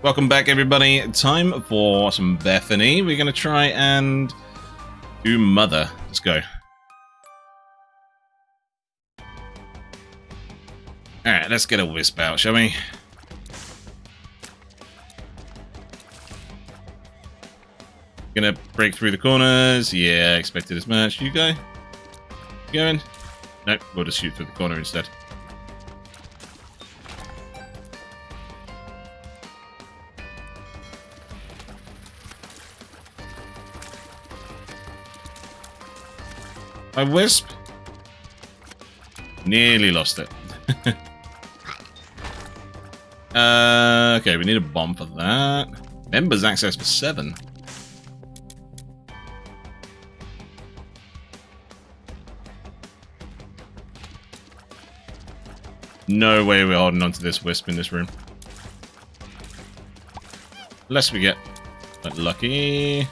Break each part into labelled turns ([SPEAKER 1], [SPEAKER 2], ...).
[SPEAKER 1] Welcome back, everybody. Time for some Bethany. We're going to try and do Mother. Let's go. Alright, let's get a Wisp out, shall we? Gonna break through the corners. Yeah, expected as much. You go? You going? Nope, we'll just shoot through the corner instead. I wisp. Nearly lost it. uh, okay, we need a bomb for that. Members access for seven. No way we're holding onto this wisp in this room. Unless we get lucky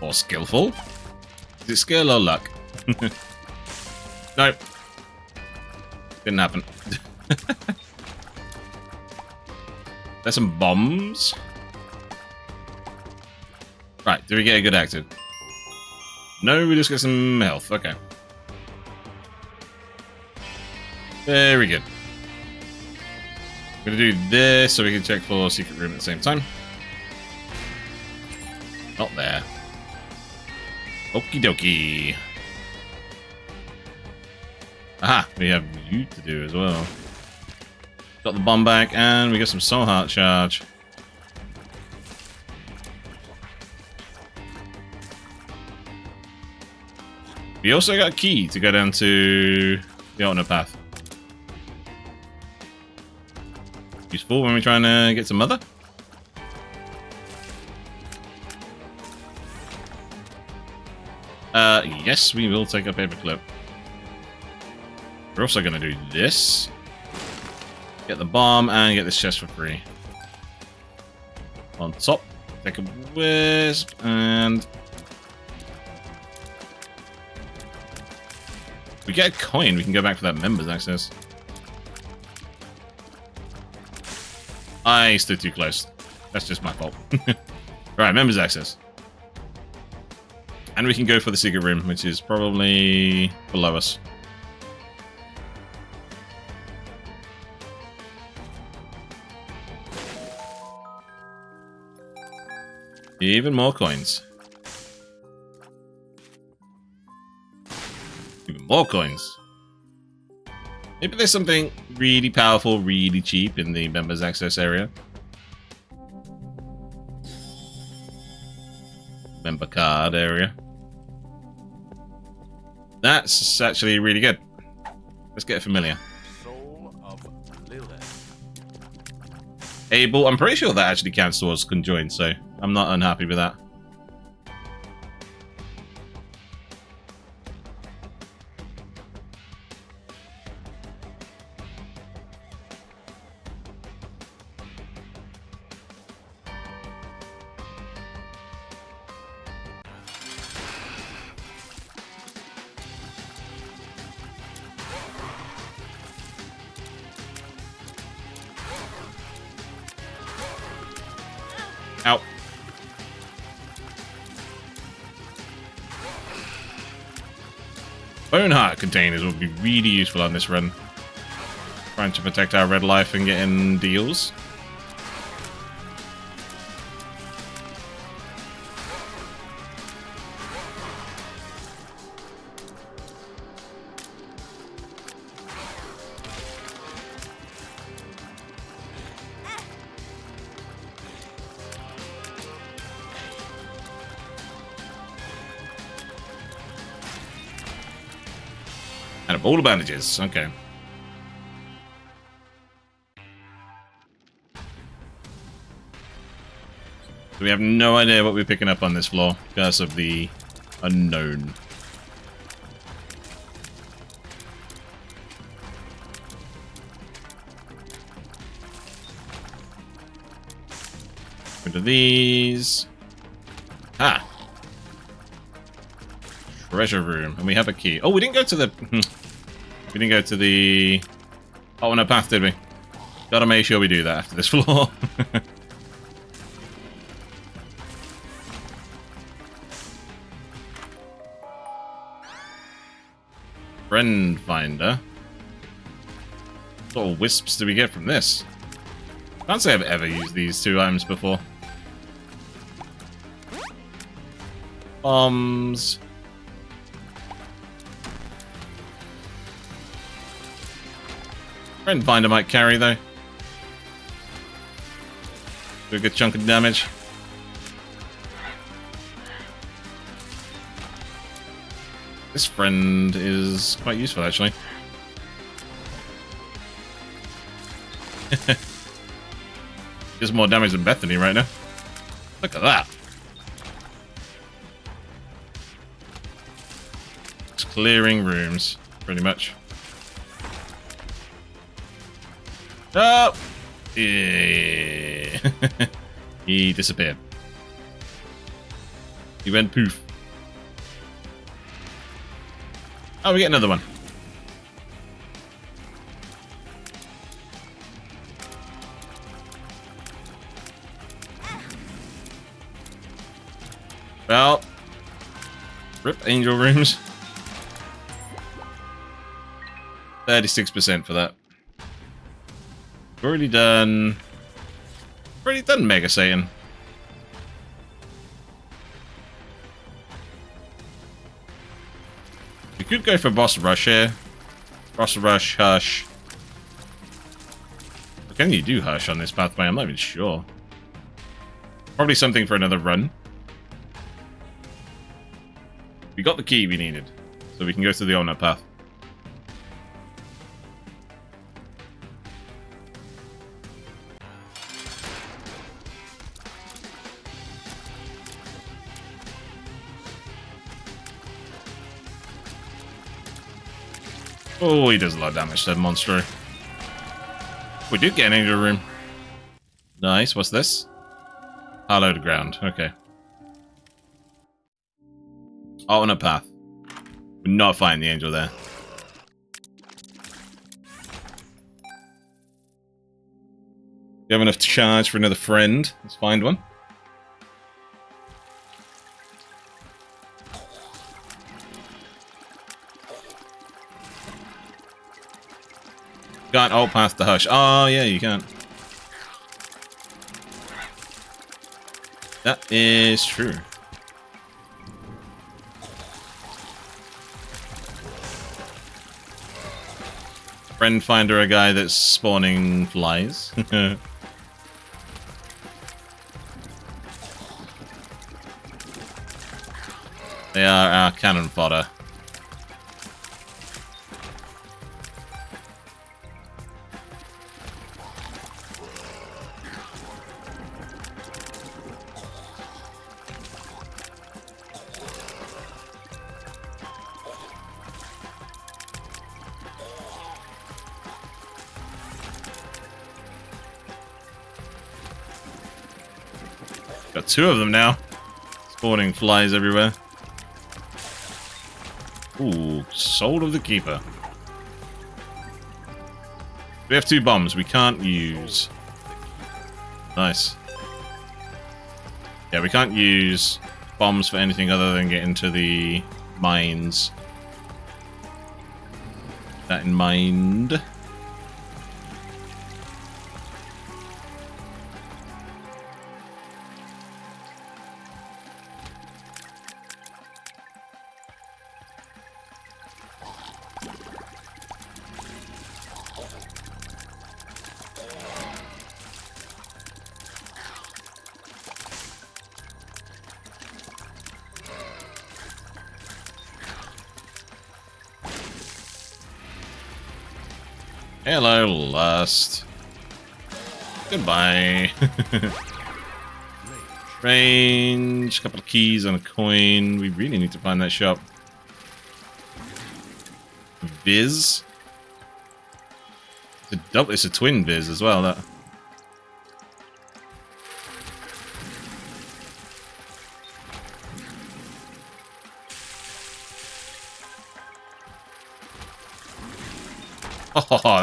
[SPEAKER 1] or skillful. Is it skill or luck? nope. Didn't happen. There's some bombs. Right, do we get a good active? No, we just get some health. Okay. Very good. I'm gonna do this so we can check for secret room at the same time. Not there. Okie dokie. Aha, we have you to do as well. Got the bomb back, and we got some soul heart charge. We also got a key to go down to the alternate path. Useful when we're trying to get some mother. Uh, yes, we will take a paperclip. We're also going to do this. Get the bomb and get this chest for free. On top, take a wisp and... we get a coin, we can go back for that members access. I stood too close. That's just my fault. Alright, members access. And we can go for the secret room, which is probably below us. Even more coins. Even more coins. Maybe there's something really powerful, really cheap in the members access area. Member card area. That's actually really good. Let's get familiar. Able, I'm pretty sure that actually counts towards conjoined, so I'm not unhappy with that. Containers would be really useful on this run. Trying to protect our red life and getting deals. And the bandages. Okay. We have no idea what we're picking up on this floor because of the unknown. Go to these. Ah. Treasure room. And we have a key. Oh, we didn't go to the... we didn't go to the... Oh, no path, did we? Gotta make sure we do that after this floor. Friend finder. What little wisps do we get from this? Can't say I've ever used these two items before. Bombs. Friend Finder might carry though. Do a good chunk of damage. This friend is quite useful actually. Does more damage than Bethany right now. Look at that. It's clearing rooms, pretty much. Oh! Yeah. he disappeared. He went poof. Oh, we get another one. Well, rip angel rooms. 36% for that. Already done... Already done Mega Satan. We could go for Boss Rush here. Boss Rush, Hush. Can you do Hush on this pathway? I'm not even sure. Probably something for another run. We got the key we needed, so we can go to the owner path. Oh, he does a lot of damage that monster. We did get into the room. Nice, what's this? Hallowed ground, okay. On a path. We're not fighting the angel there. You have enough to charge for another friend? Let's find one. Can't ult oh, past the hush. Oh, yeah, you can't. That is true. Friend finder a guy that's spawning flies. they are our cannon fodder. Two of them now. Spawning flies everywhere. Ooh, Soul of the Keeper. We have two bombs we can't use. Nice. Yeah, we can't use bombs for anything other than get into the mines. That in mind. Hello, Lust. Goodbye. Range, couple of keys and a coin. We really need to find that shop. Vis. It's a, double, it's a twin Vis as well, that.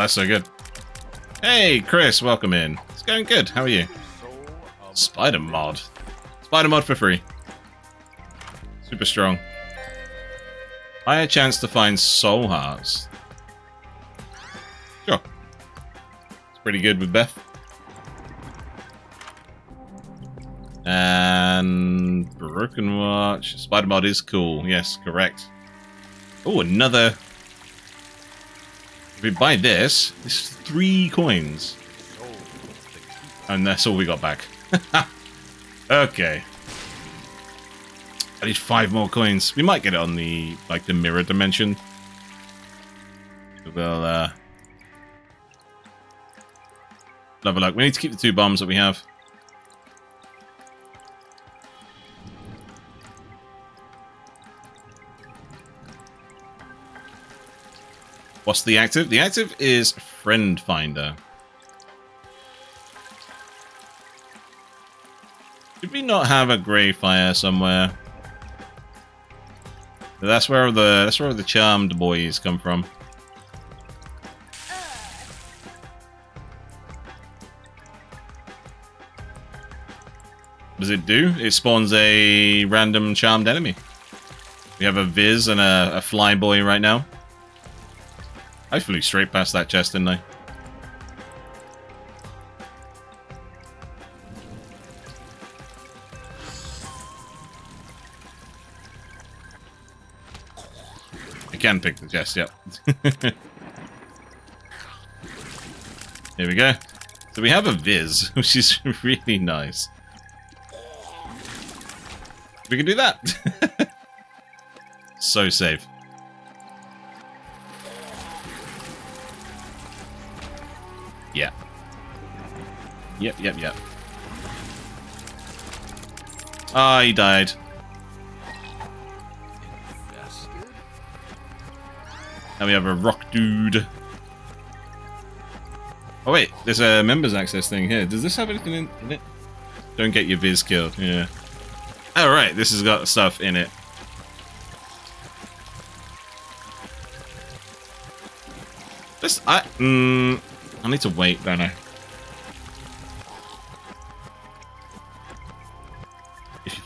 [SPEAKER 1] That's so good. Hey, Chris, welcome in. It's going good. How are you? Spider mod. Spider mod for free. Super strong. A chance to find soul hearts. Sure. It's pretty good with Beth. And Broken Watch. Spider mod is cool. Yes, correct. Oh, another. If we buy this, it's three coins. And that's all we got back. okay. I need five more coins. We might get it on the like the mirror dimension. We'll uh a look. We need to keep the two bombs that we have. What's the active? The active is Friend Finder. Did we not have a grey fire somewhere? That's where the that's where the charmed boys come from. What does it do? It spawns a random charmed enemy. We have a Vis and a, a fly boy right now. I flew straight past that chest, didn't I? I can pick the chest, yep. Here we go. So we have a Vis, which is really nice. We can do that. so safe. Yep, yep, yep. Ah, oh, he died. Now we have a rock dude. Oh wait, there's a members access thing here. Does this have anything in, in it? Don't get your Vis killed, yeah. Alright, this has got stuff in it. This, I, mm, I need to wait, don't I?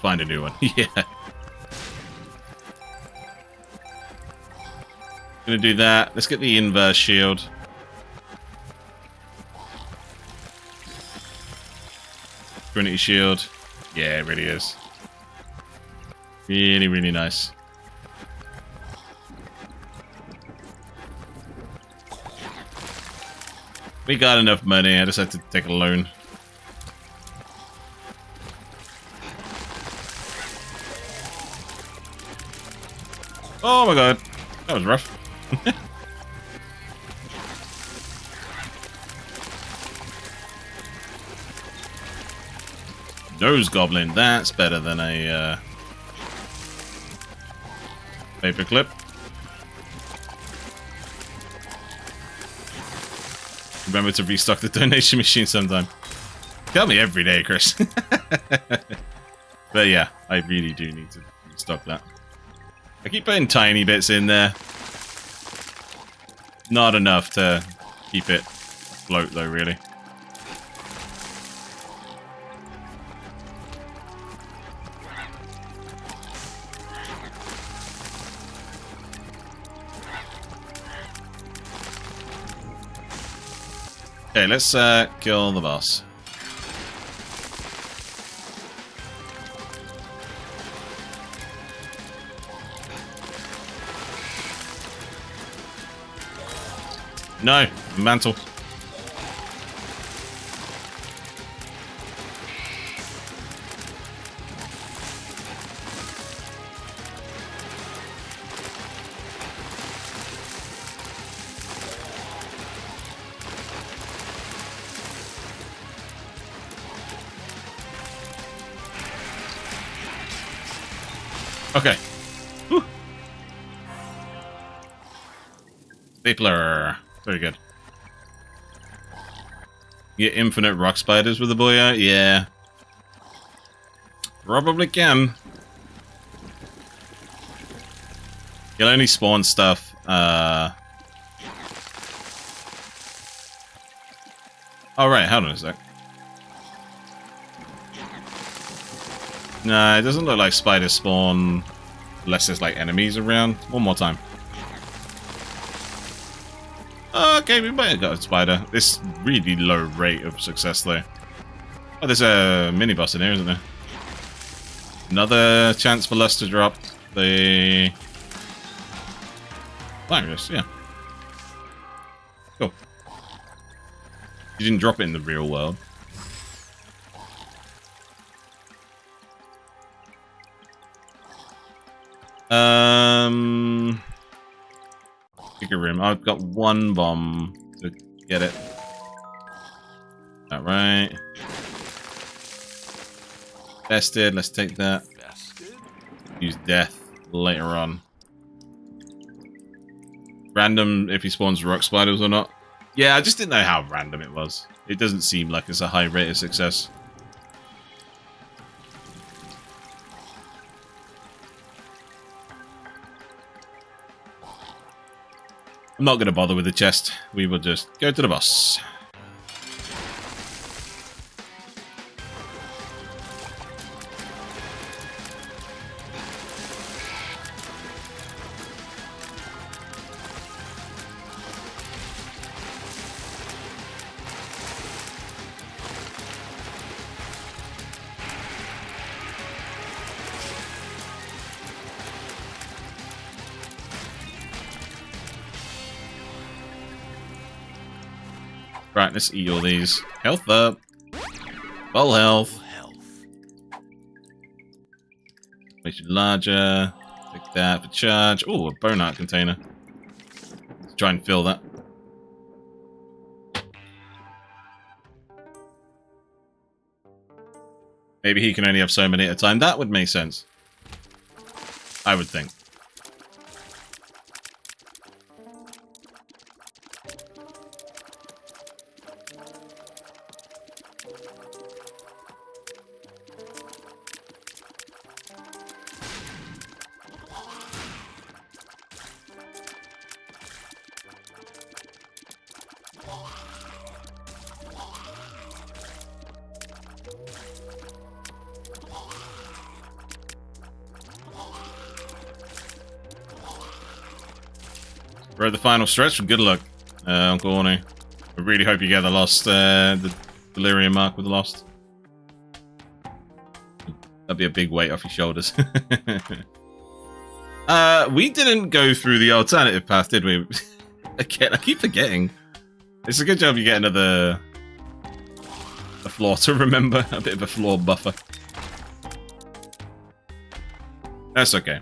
[SPEAKER 1] Find a new one, yeah. Gonna do that. Let's get the inverse shield. Trinity shield. Yeah, it really is. Really, really nice. We got enough money, I just had to take a loan. Oh my god. That was rough. Nose Goblin, that's better than a uh, paperclip. Remember to restock the donation machine sometime. Tell me every day, Chris. but yeah, I really do need to restock that. I keep putting tiny bits in there. Not enough to keep it afloat though, really. Okay, let's uh, kill the boss. No, mantle. Okay. Whew. Stapler. Very good. Get infinite rock spiders with the boy out? Yeah. Probably can. You'll only spawn stuff, uh... Oh, right, hold on a sec. Nah, it doesn't look like spiders spawn unless there's like enemies around. One more time. Okay, we might have got a spider. This really low rate of success though. Oh, there's a mini boss in here, isn't there? Another chance for us to drop the virus, yeah. Cool. You didn't drop it in the real world. Um, bigger room. I've got one bomb to get it. All right. Bested. Let's take that. Use death later on. Random if he spawns rock spiders or not. Yeah, I just didn't know how random it was. It doesn't seem like it's a high rate of success. I'm not going to bother with the chest. We will just go to the boss. Right, let's eat all these. Health up. Full health. Make it larger. Take that for charge. Oh, a bone art container. Let's try and fill that. Maybe he can only have so many at a time. That would make sense. I would think. The final stretch. Good luck, uh, Uncle Orny. I really hope you get the lost, uh, the delirium mark with the lost. That'd be a big weight off your shoulders. uh, we didn't go through the alternative path, did we? Again, I keep forgetting. It's a good job you get another a floor to remember. A bit of a floor buffer. That's okay.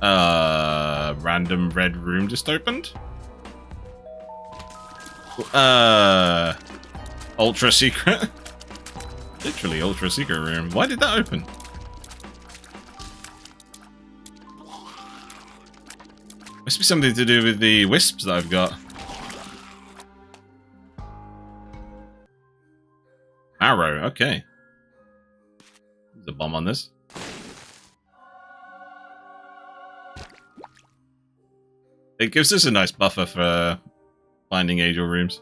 [SPEAKER 1] Uh, random red room just opened. Uh, ultra secret. Literally ultra secret room. Why did that open? Must be something to do with the wisps that I've got. Arrow, okay. There's a bomb on this. It gives us a nice buffer for finding angel rooms.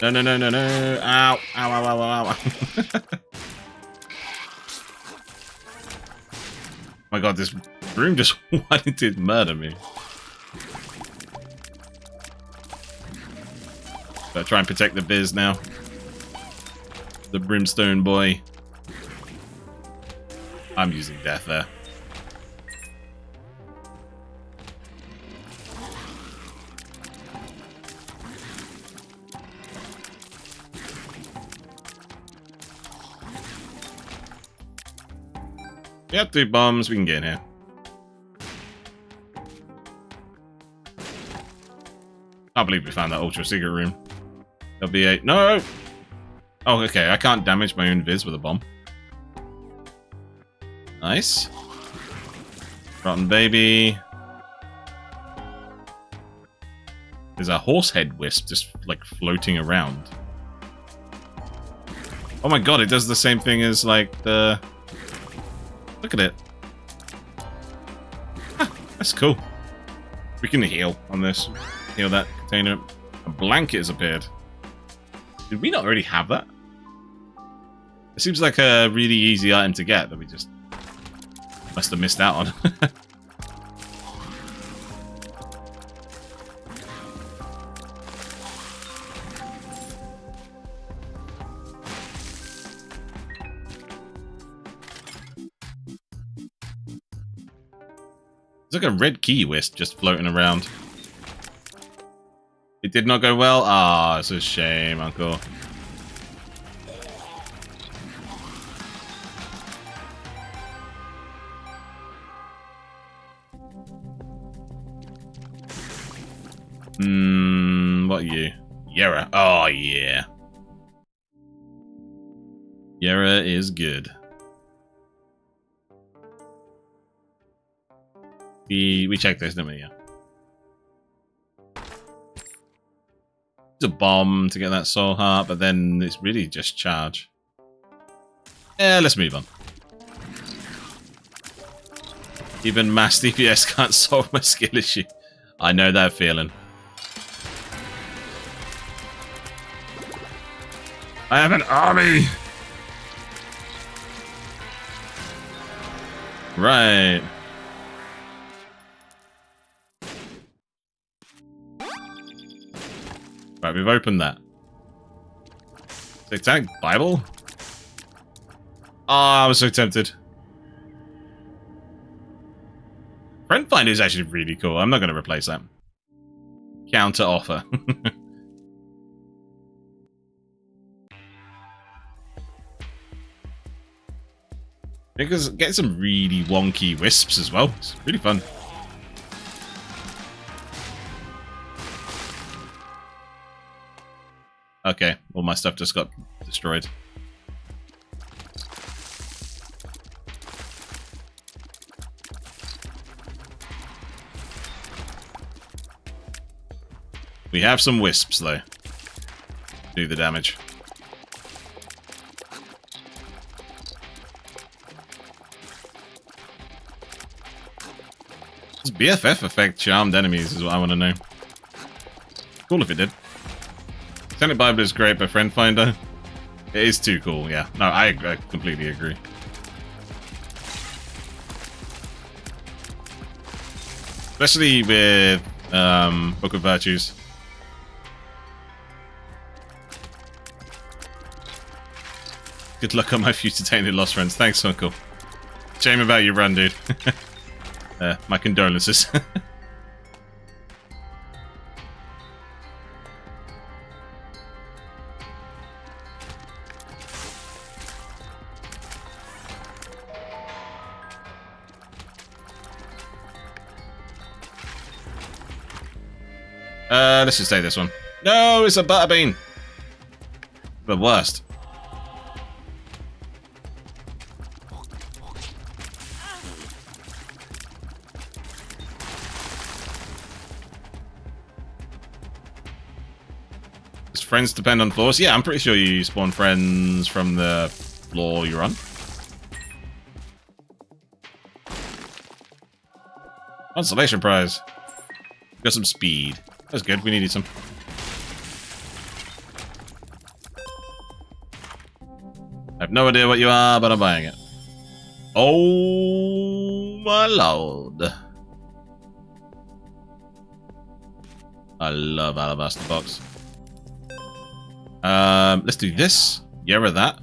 [SPEAKER 1] No, no, no, no, no. Ow. Ow, ow, ow, ow, ow. Oh my god, this room just wanted to murder me. Try and protect the vis now. The brimstone boy. I'm using death there. We have two bombs, we can get in here. Can't believe we found that ultra secret room. LB8. No! Oh, okay. I can't damage my own vis with a bomb. Nice. Rotten baby. There's a horse head wisp just like floating around. Oh my god, it does the same thing as like the... Look at it. Ah, that's cool. We can heal on this. Heal that container. A blanket has appeared. Did we not already have that? It seems like a really easy item to get that we just must have missed out on. There's like a red key wisp just floating around. Did not go well? Ah, oh, it's a shame, Uncle. Hmm, what are you? Yera. Oh, yeah. Yera is good. We, we checked this, didn't we? Yeah. A bomb to get that soul heart, but then it's really just charge. Yeah, let's move on. Even mass DPS can't solve my skill issue. I know that feeling. I have an army! Right. Right, we've opened that. Satanic Bible? Oh, I was so tempted. Friend Finder is actually really cool. I'm not going to replace that. Counter offer. Because get some really wonky wisps as well. It's really fun. Okay, all my stuff just got destroyed. We have some wisps, though. Do the damage. Does BFF affect charmed enemies is what I want to know. Cool if it did. Satanic Bible is great, but Friend Finder, it is too cool, yeah. No, I, I completely agree. Especially with um, Book of Virtues. Good luck on my future tainted lost friends. Thanks, Uncle. Shame about your run, dude. uh, my condolences. let's just say this one. No, it's a butterbean. The worst. Does friends depend on floors? Yeah, I'm pretty sure you spawn friends from the floor you're on. Consolation prize. Got some speed. That's good. We needed some. I have no idea what you are, but I'm buying it. Oh my lord. I love Alabaster Box. Um, let's do this. Yeah, with that.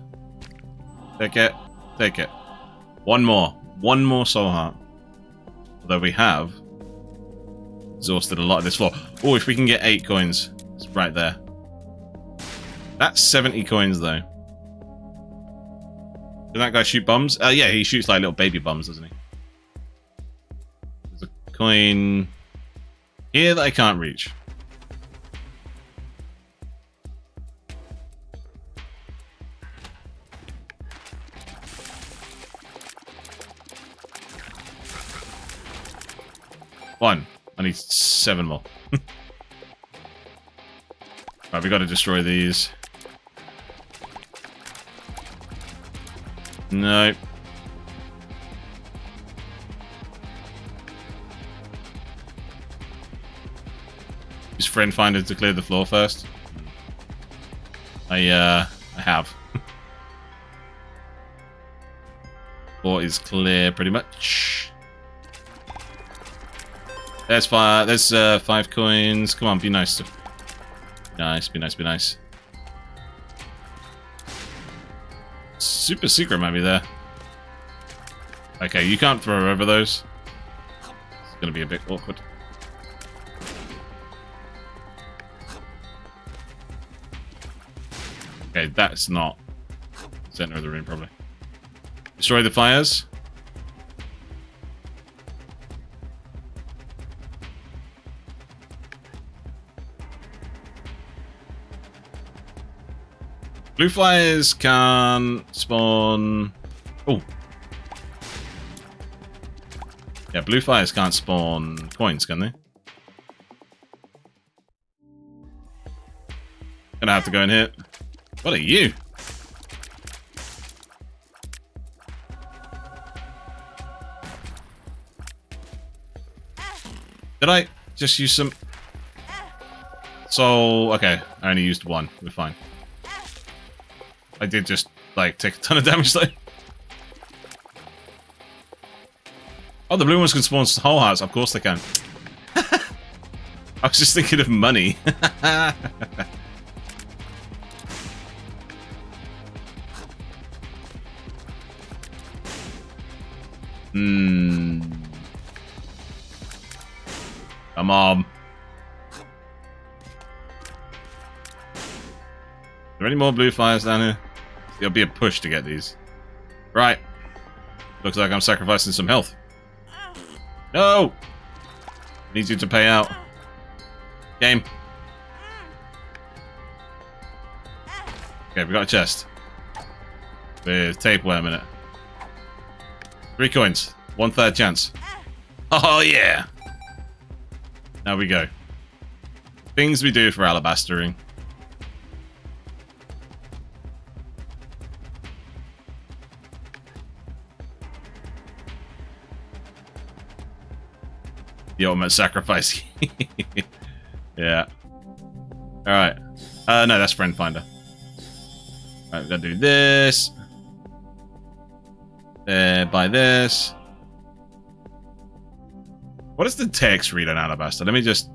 [SPEAKER 1] Take it. Take it. One more. One more soul heart. Although we have exhausted a lot of this floor. Oh, if we can get eight coins. It's right there. That's 70 coins, though. Can that guy shoot bombs? Uh, yeah, he shoots like little baby bombs, doesn't he? There's a coin here that I can't reach. One. I need seven more. right, we got to destroy these. No. Use friend finder to clear the floor first. I uh I have. floor is clear pretty much. There's five there's uh five coins. Come on, be nice to Nice, be nice, be nice. Super secret might be there. Okay, you can't throw over those. It's gonna be a bit awkward. Okay, that's not center of the room, probably. Destroy the fires. Blue flyers can spawn... Oh. Yeah, blue flyers can't spawn coins, can they? Gonna have to go in here. What are you? Did I just use some... So, okay, I only used one. We're fine. I did just, like, take a ton of damage though. Oh, the blue ones can spawn whole hearts. Of course they can. I was just thinking of money. Hmm. Come on. Are there any more blue fires down here? There'll be a push to get these. Right. Looks like I'm sacrificing some health. No! Need you to pay out. Game. Okay, we got a chest. With tapeworm in it. Three coins. One third chance. Oh, yeah! Now we go. Things we do for alabastering. The ultimate sacrifice. yeah. Alright. Uh, no, that's Friend Finder. Alright, we gotta do this. Uh, buy this. What does the text read on Alabaster? Let me just...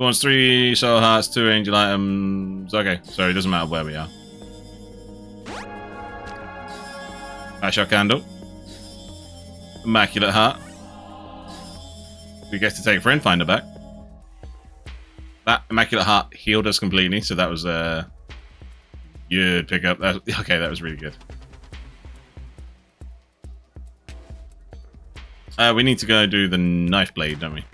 [SPEAKER 1] Wants three soul hearts, two angel items. Okay, so it doesn't matter where we are. Flash our candle. Immaculate heart. We get to take friend finder back. That immaculate heart healed us completely, so that was uh good pickup. That, okay, that was really good. Uh, we need to go do the knife blade, don't we?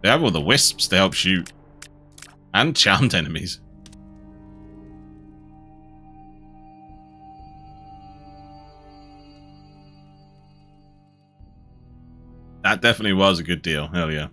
[SPEAKER 1] They have all the wisps to help shoot. And charmed enemies. That definitely was a good deal. Hell yeah.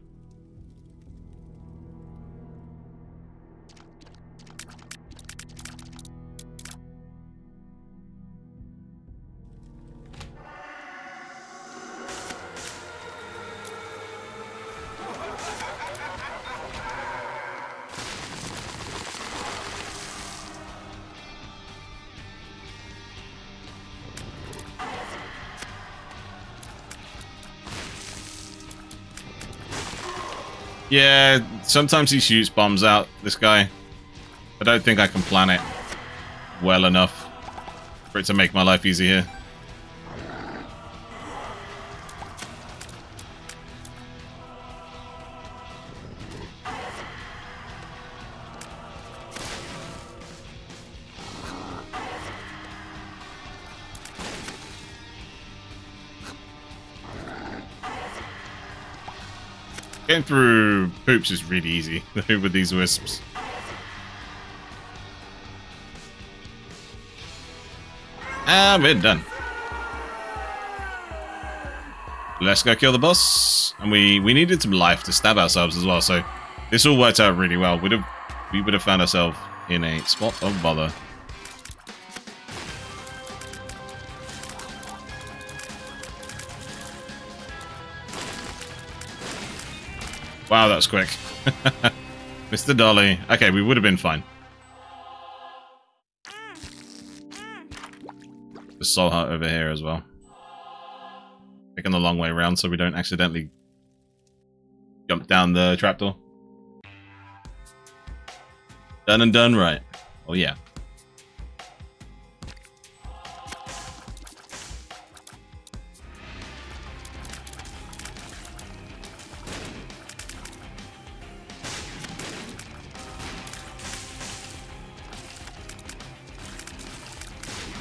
[SPEAKER 1] Yeah, sometimes he shoots bombs out, this guy. I don't think I can plan it well enough for it to make my life easy here. Getting through Hoops is really easy, with these wisps. And we're done. Let's go kill the boss. And we, we needed some life to stab ourselves as well, so this all worked out really well. We'd have, we would have found ourselves in a spot of bother. Wow, that was quick. Mr. Dolly. Okay, we would have been fine. The soul heart over here as well. Taking the long way around so we don't accidentally jump down the trapdoor. Done and done right. Oh yeah.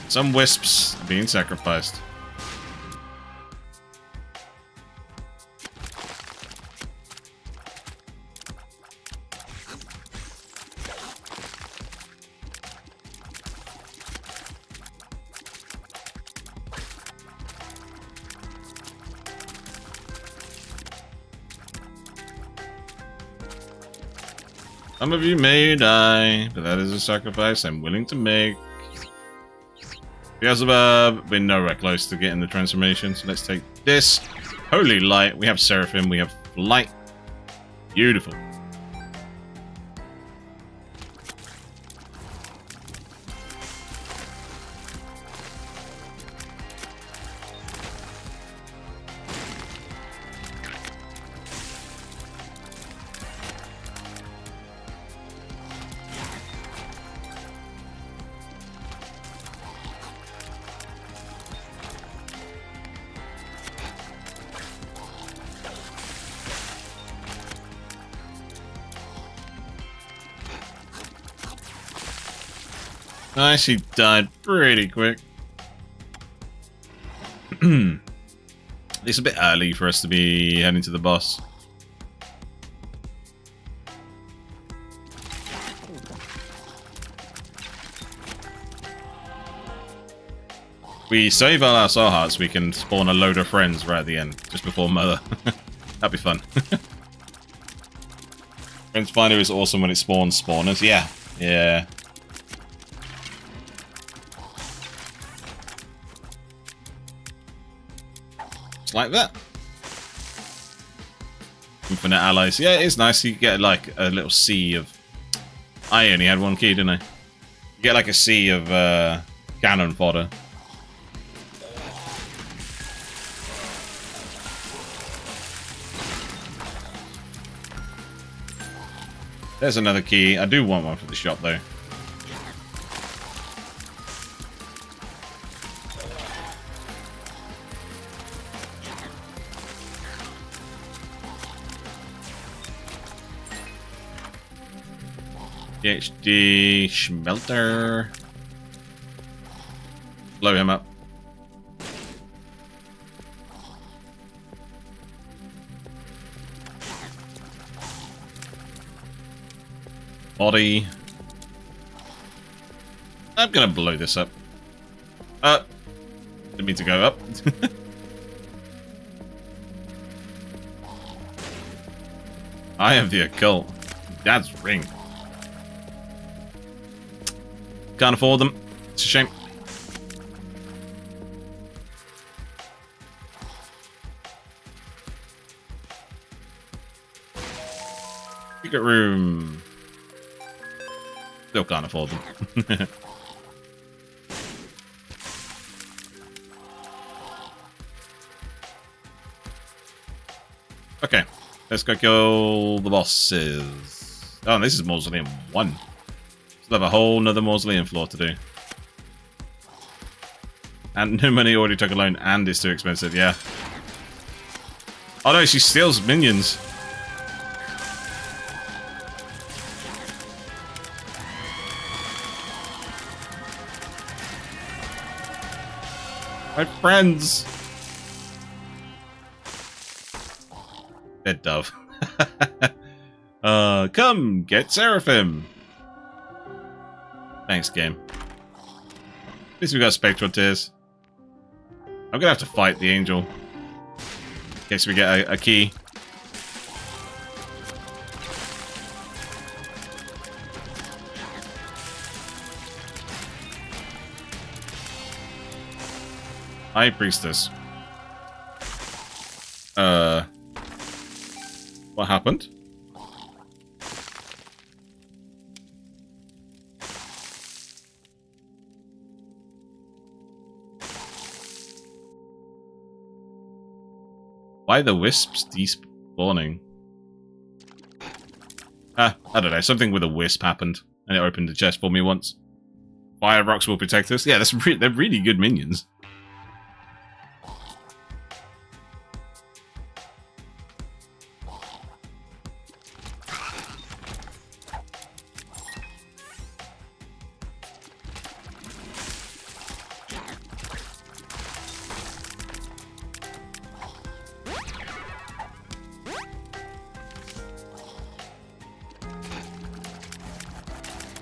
[SPEAKER 1] Some wisps being sacrificed. Some of you may die, but that is a sacrifice I'm willing to make. Uh, Beelzebub, we're nowhere close to getting the transformation, so let's take this. Holy light, we have Seraphim, we have light. Beautiful. Nice, he died pretty quick. it's a bit early for us to be heading to the boss. We save all our soul hearts, we can spawn a load of friends right at the end, just before Mother. That'd be fun. Friends Finder is awesome when it spawns spawners. Yeah, yeah. Like that. Infinite allies. Yeah, it is nice. You get like a little sea of... I only had one key, didn't I? You get like a sea of uh, cannon fodder. There's another key. I do want one for the shop, though. PhD Smelter. Blow him up. Body. I'm gonna blow this up. Uh, didn't mean to go up. I have the occult. Dad's ring. Can't afford them. It's a shame. Secret room. Still can't afford them. okay, let's go kill the bosses. Oh, this is Mausoleum 1. Still have a whole nother Mausoleum floor to do. And no money already took a loan and it's too expensive, yeah. Oh no, she steals minions. My friends. Dead dove. uh, come, get Seraphim. Thanks, game. At least we got spectral tears. I'm gonna have to fight the angel. In case we get a, a key. High Priestess. Uh... What happened? Why the wisps despawning? Ah, I don't know. Something with a wisp happened, and it opened the chest for me once. Fire rocks will protect us. Yeah, that's re they're really good minions.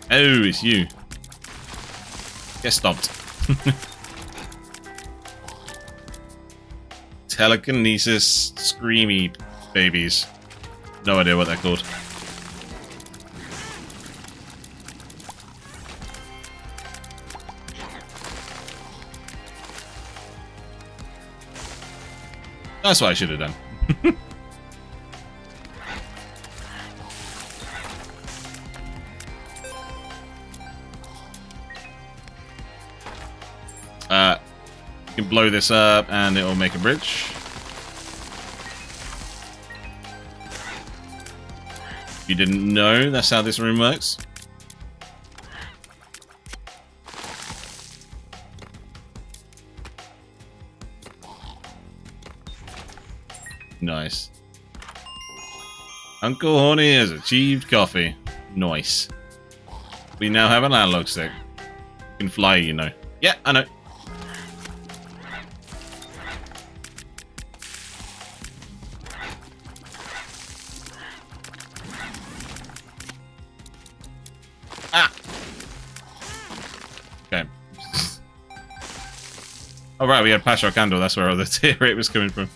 [SPEAKER 1] Oh, it's you. Get stopped. Telekinesis screamy babies. No idea what they're called. That's what I should have done. Blow this up and it'll make a bridge. If you didn't know, that's how this room works. Nice. Uncle Horny has achieved coffee. Nice. We now have an analog stick. You can fly, you know. Yeah, I know. Paschal Candle. That's where all the tear rate was coming from.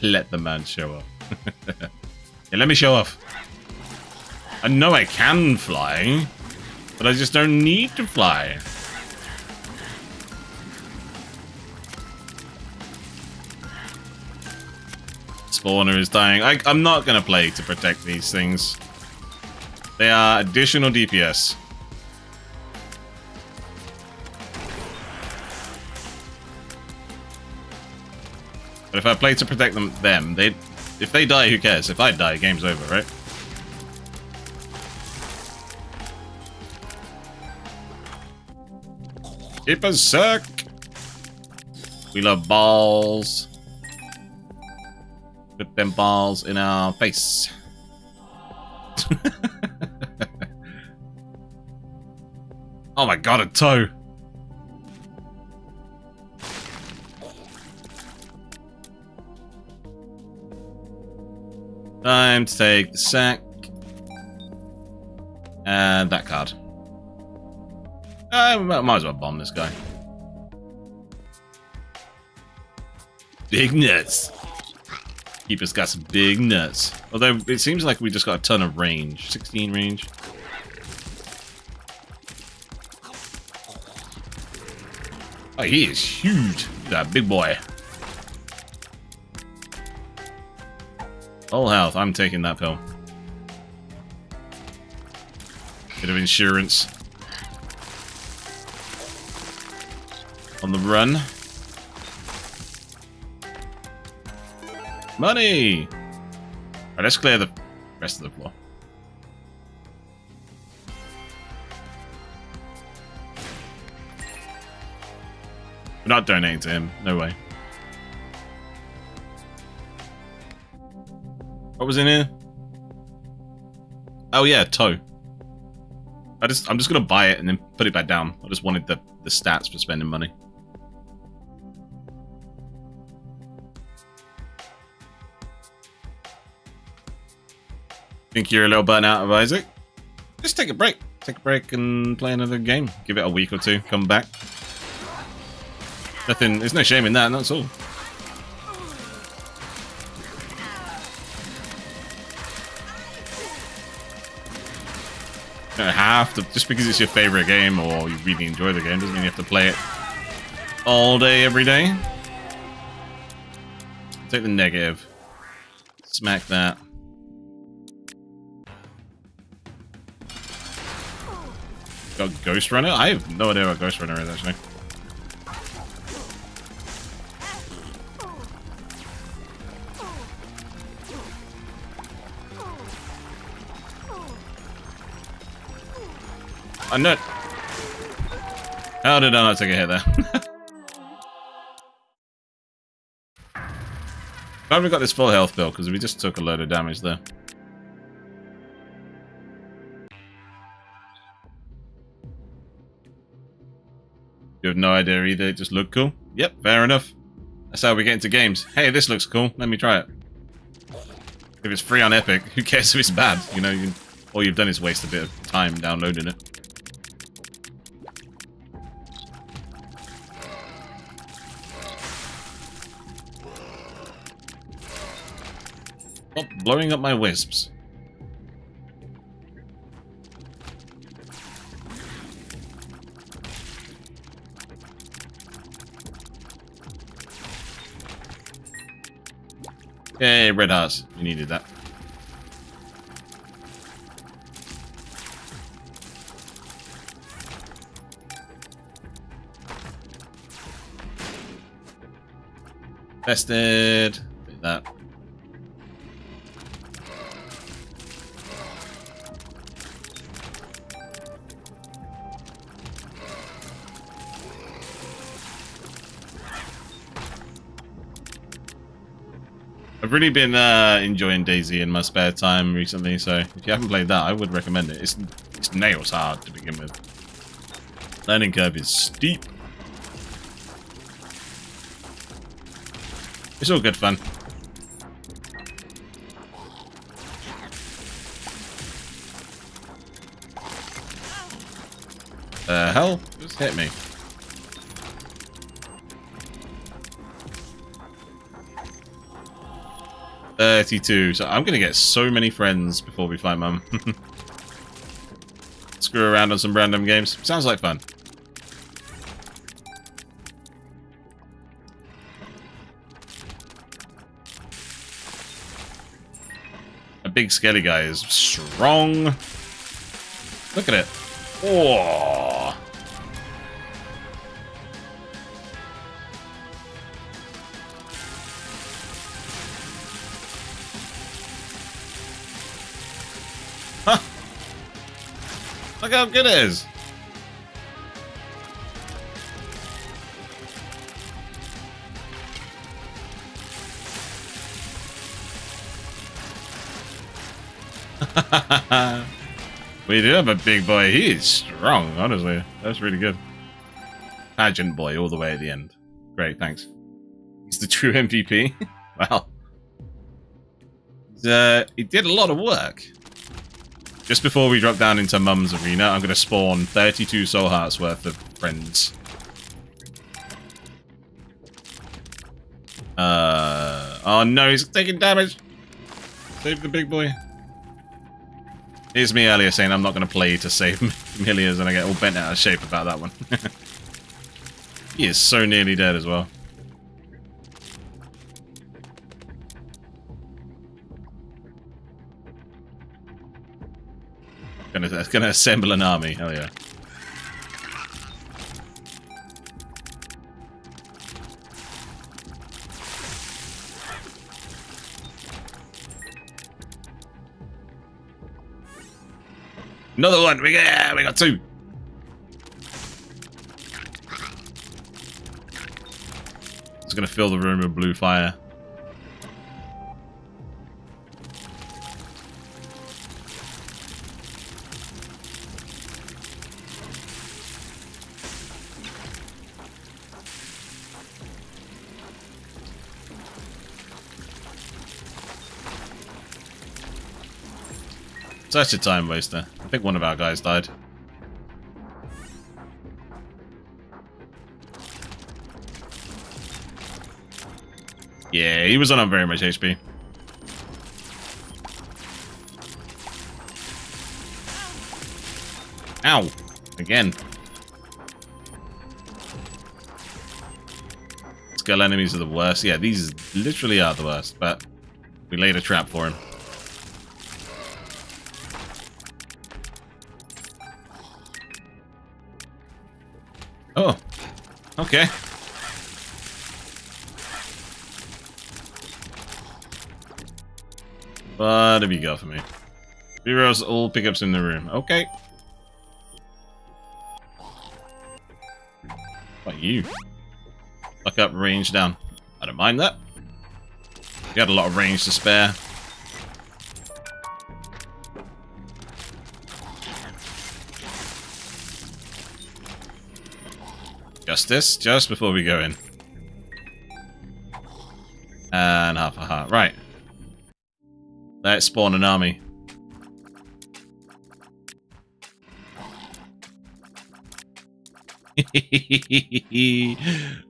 [SPEAKER 1] Let the man show off. yeah, let me show off. I know I can fly, but I just don't need to fly. Spawner is dying. I, I'm not going to play to protect these things. They are additional DPS. But if I play to protect them, them, they, if they die, who cares? If I die, game's over, right? Keep us suck. We love balls. Put them balls in our face. oh my god, a toe. Time to take the sack. And that card. Uh, I might as well bomb this guy. Big nuts. Keeper's got some big nuts. Although, it seems like we just got a ton of range. 16 range. Oh, he is huge. That big boy. Full health. I'm taking that pill. Bit of insurance. On the run. Money! Let's clear the rest of the floor. We're not donating to him. No way. What was in here? Oh yeah, toe. I just I'm just gonna buy it and then put it back down. I just wanted the, the stats for spending money. Think you're a little burnt out of Isaac? Just take a break. take a break and play another game. Give it a week or two, come back. Nothing, there's no shame in that, that's all. Have to, just because it's your favorite game or you really enjoy the game doesn't mean you have to play it all day, every day. Take the negative. Smack that. Got Ghostrunner? I have no idea what Ghostrunner is, actually. I'm not... How did I not take a hit there? Glad we got this full health bill, because we just took a load of damage there. You have no idea either, it just looked cool? Yep, fair enough. That's how we get into games. Hey, this looks cool, let me try it. If it's free on Epic, who cares if it's bad? You know, you, all you've done is waste a bit of time downloading it. Blowing up my wisps. Hey, red hearts. You needed that. Vested. Really been uh, enjoying Daisy in my spare time recently, so if you haven't played that, I would recommend it. It's, it's nails hard to begin with. Learning curve is steep. It's all good fun. The hell? Just hit me. Thirty-two. So I'm gonna get so many friends before we find mum. Screw around on some random games. Sounds like fun. A big skelly guy is strong. Look at it. Oh. Look how good it is. we do have a big boy. He is strong, honestly. That's really good. Pageant boy all the way at the end. Great, thanks. He's the true MVP. wow. Uh, he did a lot of work. Just before we drop down into Mum's Arena, I'm going to spawn 32 Soul Hearts worth of friends. Uh, oh no, he's taking damage. Save the big boy. Here's me earlier saying I'm not going to play to save Millions and I get all bent out of shape about that one. he is so nearly dead as well. Gonna, gonna assemble an army, hell yeah. Another one. We got, we got two. It's gonna fill the room with blue fire. Such a time waster. I think one of our guys died. Yeah, he was on very much HP. Ow! Again. Skull enemies are the worst. Yeah, these literally are the worst, but we laid a trap for him. Okay. What have you got for me? Heroes, all pickups in the room. Okay. What you? Lock up, range down. I don't mind that. You got a lot of range to spare. Justice, just before we go in. And half a heart. Right. Let's spawn an army.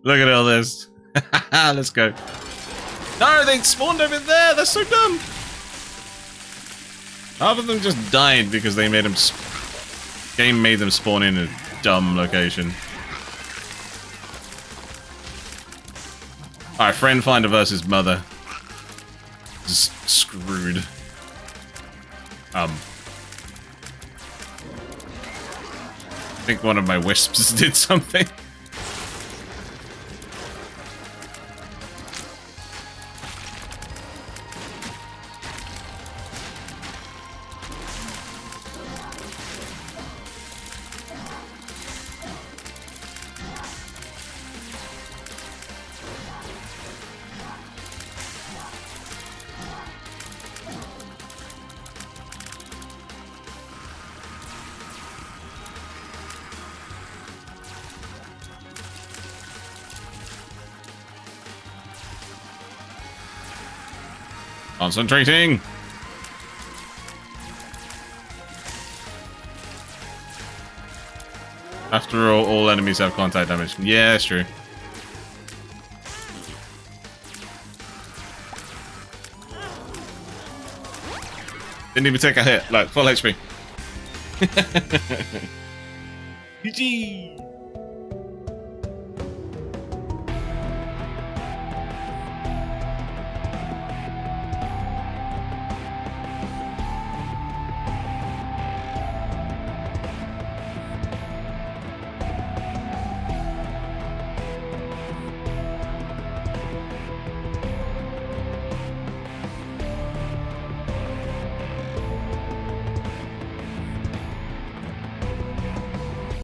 [SPEAKER 1] Look at all this. Let's go. No, they spawned over there. That's so dumb. Half of them just died because they made them. Game made them spawn in a dumb location. Alright, friend finder versus mother. Just screwed. Um. I think one of my wisps did something. Concentrating! After all, all enemies have contact damage. Yeah, that's true. Didn't even take a hit. Like, full HP. GG!